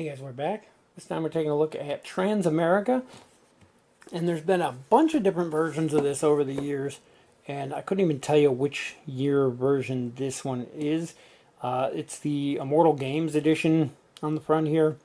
Hey guys, we're back. This time we're taking a look at Transamerica. And there's been a bunch of different versions of this over the years. And I couldn't even tell you which year version this one is. Uh, it's the Immortal Games edition on the front here.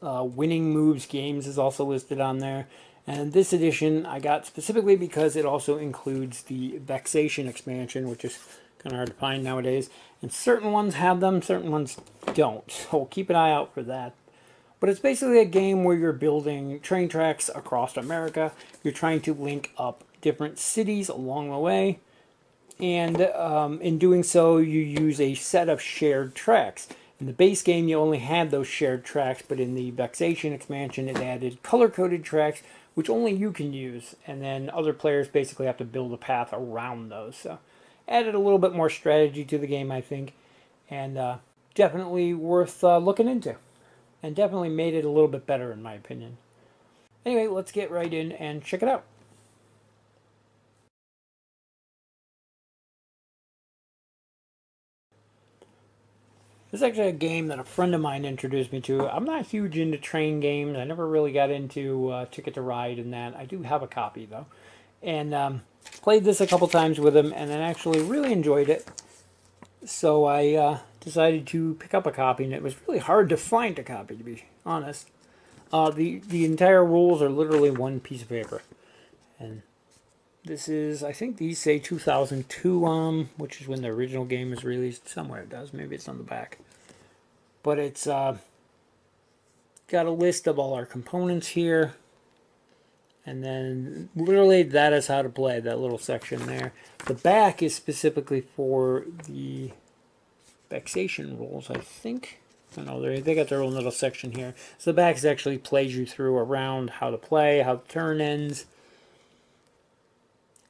Uh, Winning Moves Games is also listed on there. And this edition I got specifically because it also includes the Vexation expansion, which is kind of hard to find nowadays. And certain ones have them, certain ones don't. So keep an eye out for that. But it's basically a game where you're building train tracks across America. You're trying to link up different cities along the way. And um, in doing so, you use a set of shared tracks. In the base game, you only had those shared tracks, but in the Vexation expansion, it added color-coded tracks, which only you can use. And then other players basically have to build a path around those. So added a little bit more strategy to the game, I think, and uh, definitely worth uh, looking into, and definitely made it a little bit better in my opinion. Anyway, let's get right in and check it out. This is actually a game that a friend of mine introduced me to. I'm not huge into train games. I never really got into uh, Ticket to Ride and that. I do have a copy though, and um, played this a couple times with him and then actually really enjoyed it. So I uh, decided to pick up a copy, and it was really hard to find a copy, to be honest. Uh, the the entire rules are literally one piece of paper, and this is I think these say 2002 um, which is when the original game was released. Somewhere it does, maybe it's on the back, but it's uh, got a list of all our components here and then literally that is how to play that little section there. The back is specifically for the vexation rules, I think. I know they they got their own little section here. So the back is actually plays you through around how to play, how the turn ends,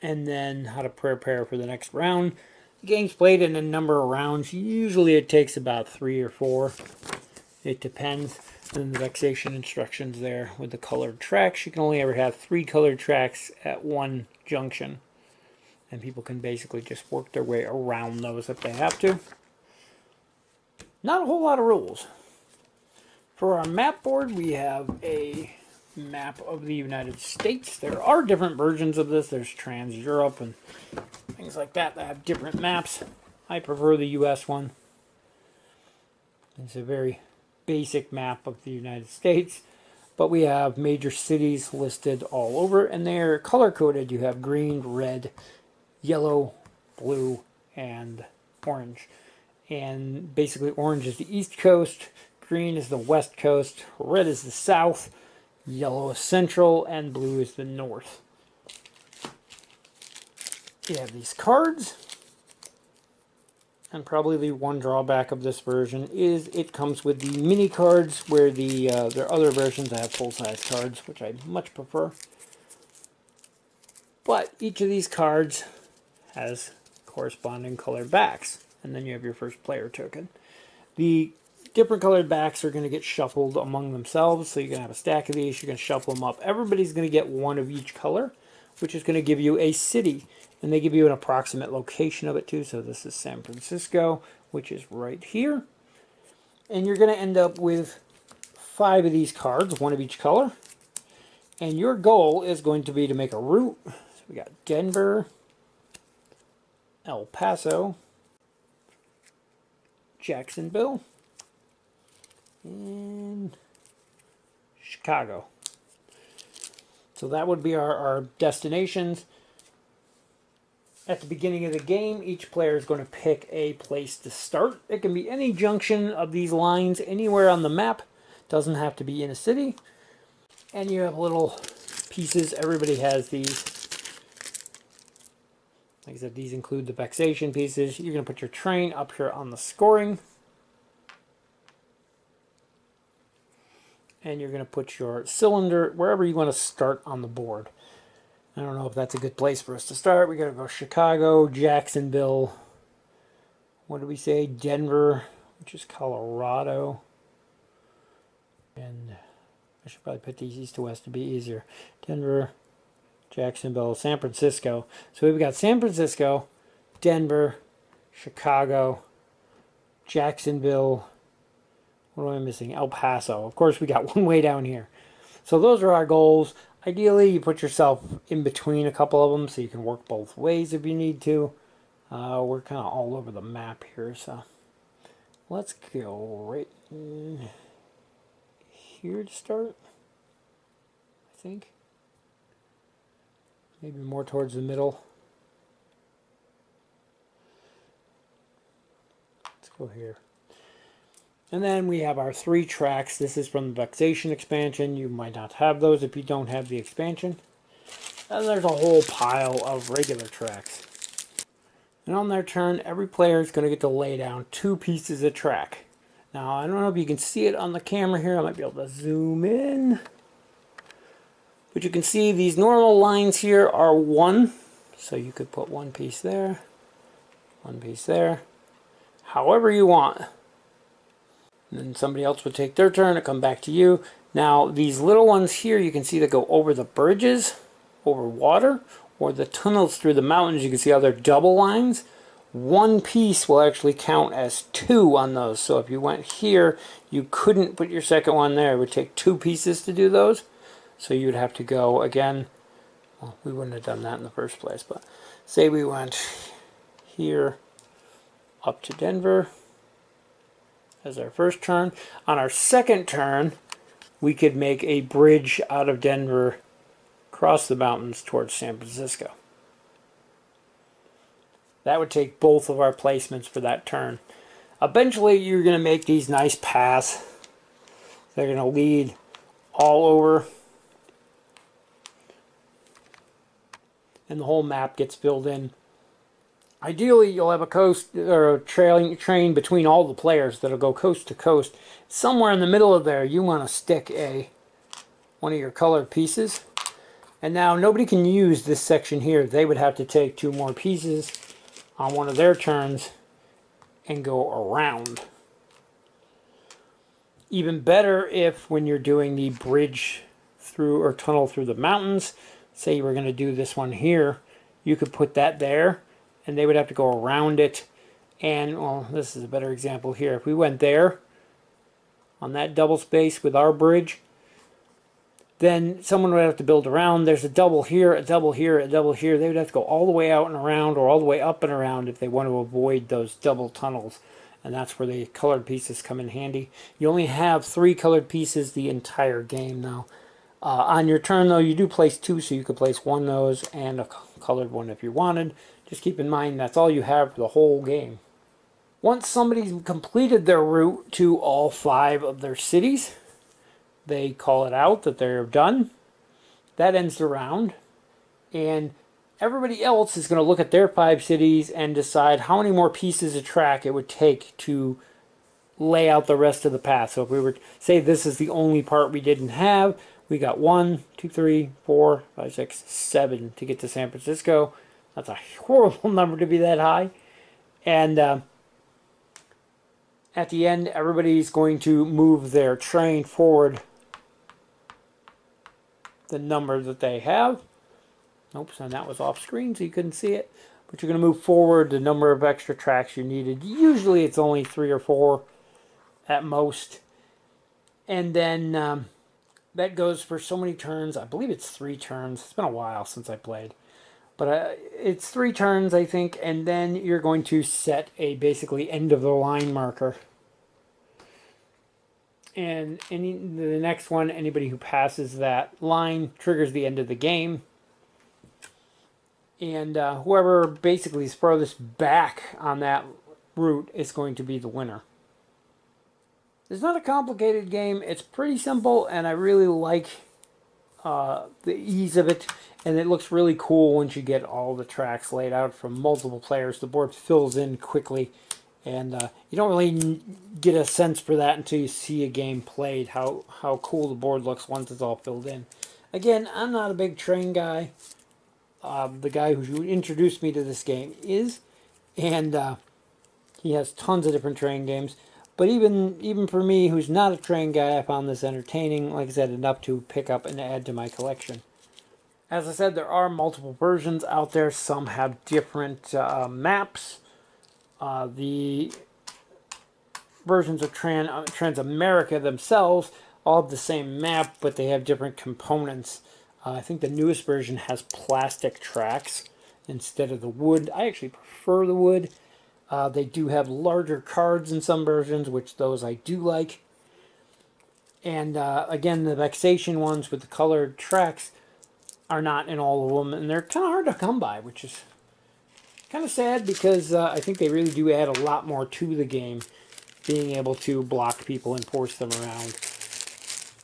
and then how to prepare for the next round. The game's played in a number of rounds. Usually it takes about three or four. It depends. And the vexation instructions there with the colored tracks. You can only ever have three colored tracks at one junction. And people can basically just work their way around those if they have to. Not a whole lot of rules. For our map board, we have a map of the United States. There are different versions of this. There's Trans Europe and things like that that have different maps. I prefer the US one. It's a very basic map of the United States, but we have major cities listed all over, and they're color coded. You have green, red, yellow, blue, and orange. And basically, orange is the east coast, green is the west coast, red is the south, yellow is central, and blue is the north. You have these cards and probably the one drawback of this version is it comes with the mini cards where the uh, there are other versions that have full-size cards which I much prefer. But each of these cards has corresponding colored backs and then you have your first player token. The different colored backs are going to get shuffled among themselves so you're going to have a stack of these you're going to shuffle them up. Everybody's going to get one of each color which is going to give you a city and they give you an approximate location of it too. So this is San Francisco, which is right here. And you're going to end up with five of these cards, one of each color. And your goal is going to be to make a route. So we got Denver, El Paso, Jacksonville, and Chicago. So that would be our, our destinations. At the beginning of the game, each player is going to pick a place to start. It can be any junction of these lines anywhere on the map. Doesn't have to be in a city. And you have little pieces. Everybody has these. Like I said, these include the vexation pieces. You're going to put your train up here on the scoring. And you're going to put your cylinder wherever you want to start on the board. I don't know if that's a good place for us to start. We gotta go Chicago, Jacksonville. What do we say? Denver, which is Colorado. And I should probably put these east to west to be easier. Denver, Jacksonville, San Francisco. So we've got San Francisco, Denver, Chicago, Jacksonville. what am I missing? El Paso. Of course, we got one way down here. So those are our goals. Ideally, you put yourself in between a couple of them so you can work both ways if you need to. Uh, we're kind of all over the map here, so let's go right here to start. I think. Maybe more towards the middle. Let's go here. And then we have our three tracks. This is from the Vexation expansion. You might not have those if you don't have the expansion. And there's a whole pile of regular tracks. And on their turn, every player is going to get to lay down two pieces of track. Now, I don't know if you can see it on the camera here. I might be able to zoom in. But you can see these normal lines here are one. So you could put one piece there, one piece there, however you want. And then somebody else would take their turn and come back to you. Now, these little ones here, you can see that go over the bridges, over water, or the tunnels through the mountains. You can see how they're double lines. One piece will actually count as two on those. So if you went here, you couldn't put your second one there. It would take two pieces to do those. So you would have to go again. Well, we wouldn't have done that in the first place, but say we went here up to Denver as our first turn. On our second turn, we could make a bridge out of Denver across the mountains towards San Francisco. That would take both of our placements for that turn. Eventually, you're going to make these nice paths. They're going to lead all over. And the whole map gets filled in Ideally, you'll have a coast or a trailing train between all the players that'll go coast to coast. Somewhere in the middle of there, you want to stick a one of your colored pieces. And now nobody can use this section here. They would have to take two more pieces on one of their turns and go around. Even better if when you're doing the bridge through or tunnel through the mountains, say you were going to do this one here, you could put that there and they would have to go around it. And, well, this is a better example here. If we went there on that double space with our bridge, then someone would have to build around. There's a double here, a double here, a double here. They would have to go all the way out and around or all the way up and around if they want to avoid those double tunnels. And that's where the colored pieces come in handy. You only have three colored pieces the entire game now. Uh, on your turn, though, you do place two, so you could place one of those and a colored one if you wanted. Just keep in mind that's all you have for the whole game. Once somebody's completed their route to all five of their cities, they call it out that they're done. That ends the round. And everybody else is going to look at their five cities and decide how many more pieces of track it would take to lay out the rest of the path. So if we were to say this is the only part we didn't have, we got one, two, three, four, five, six, seven to get to San Francisco. That's a horrible number to be that high. And uh, at the end, everybody's going to move their train forward the number that they have. Oops, and that was off screen, so you couldn't see it. But you're going to move forward the number of extra tracks you needed. Usually it's only three or four at most. And then um, that goes for so many turns. I believe it's three turns. It's been a while since I played. But uh, it's three turns, I think, and then you're going to set a basically end of the line marker. And any the next one, anybody who passes that line triggers the end of the game. And uh, whoever basically is furthest back on that route is going to be the winner. It's not a complicated game. It's pretty simple, and I really like uh, the ease of it and it looks really cool once you get all the tracks laid out from multiple players. The board fills in quickly, and uh, you don't really get a sense for that until you see a game played, how, how cool the board looks once it's all filled in. Again, I'm not a big train guy. Uh, the guy who introduced me to this game is, and uh, he has tons of different train games. But even even for me, who's not a train guy, I found this entertaining. Like I said, enough to pick up and add to my collection. As I said, there are multiple versions out there. Some have different uh, maps. Uh, the versions of Tran, uh, Transamerica themselves all have the same map, but they have different components. Uh, I think the newest version has plastic tracks instead of the wood. I actually prefer the wood. Uh, they do have larger cards in some versions, which those I do like. And uh, again, the Vexation ones with the colored tracks are not in all of them, and they're kind of hard to come by, which is kind of sad because uh, I think they really do add a lot more to the game, being able to block people and force them around.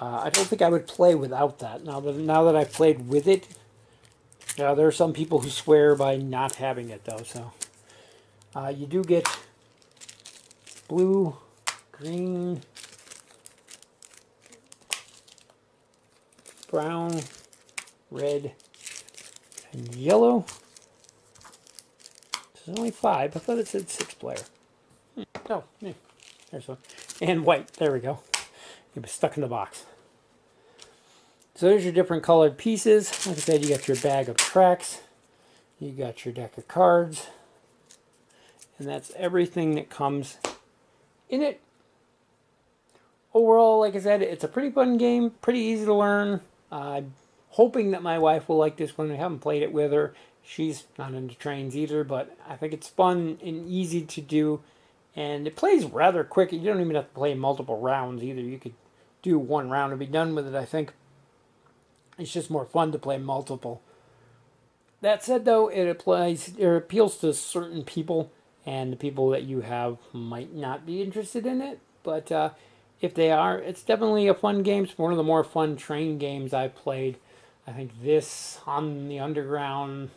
Uh, I don't think I would play without that. Now that now that I've played with it, uh, there are some people who swear by not having it though. So uh, you do get blue, green, brown, red, and yellow. This is only five. I thought it said six player. Hmm. Oh, yeah. there's one. And white. There we go. It was stuck in the box. So there's your different colored pieces. Like I said, you got your bag of tracks. You got your deck of cards. And that's everything that comes in it. Overall, like I said, it's a pretty fun game. Pretty easy to learn. I'm hoping that my wife will like this one. I haven't played it with her. She's not into trains either, but I think it's fun and easy to do. And it plays rather quick. You don't even have to play multiple rounds either. You could do one round and be done with it, I think. It's just more fun to play multiple. That said, though, it applies, it appeals to certain people, and the people that you have might not be interested in it. But uh, if they are, it's definitely a fun game. It's one of the more fun train games I've played. I think this on the Underground,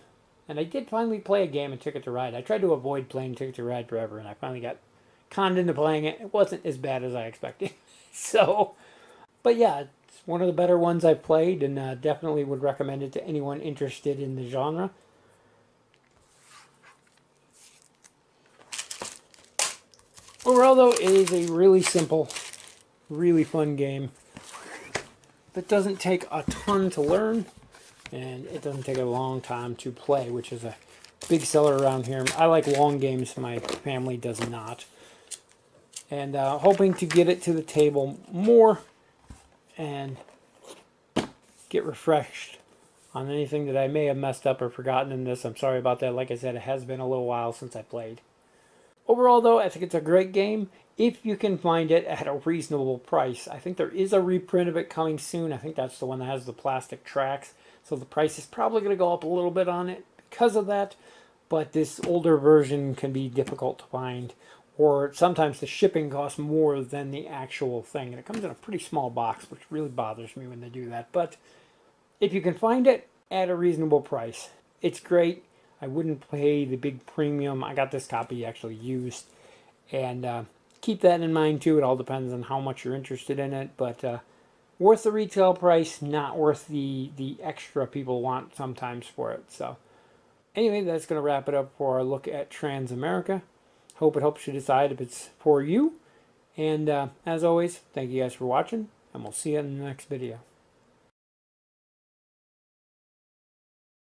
and I did finally play a game of Ticket to Ride. I tried to avoid playing Ticket to Ride forever, and I finally got conned into playing it. It wasn't as bad as I expected. so, but yeah, it's one of the better ones I've played, and uh, definitely would recommend it to anyone interested in the genre. Overall, though, it is a really simple, really fun game that doesn't take a ton to learn, and it doesn't take a long time to play, which is a big seller around here. I like long games, my family does not. And uh, hoping to get it to the table more and get refreshed on anything that I may have messed up or forgotten in this. I'm sorry about that. Like I said, it has been a little while since I played. Overall, though, I think it's a great game if you can find it at a reasonable price. I think there is a reprint of it coming soon. I think that's the one that has the plastic tracks. So the price is probably going to go up a little bit on it because of that. But this older version can be difficult to find or sometimes the shipping costs more than the actual thing. And it comes in a pretty small box, which really bothers me when they do that. But if you can find it at a reasonable price, it's great. I wouldn't pay the big premium. I got this copy actually used. And uh, keep that in mind too. It all depends on how much you're interested in it. But uh, worth the retail price, not worth the, the extra people want sometimes for it. So anyway, that's going to wrap it up for our look at Transamerica. Hope it helps you decide if it's for you. And uh, as always, thank you guys for watching, and we'll see you in the next video.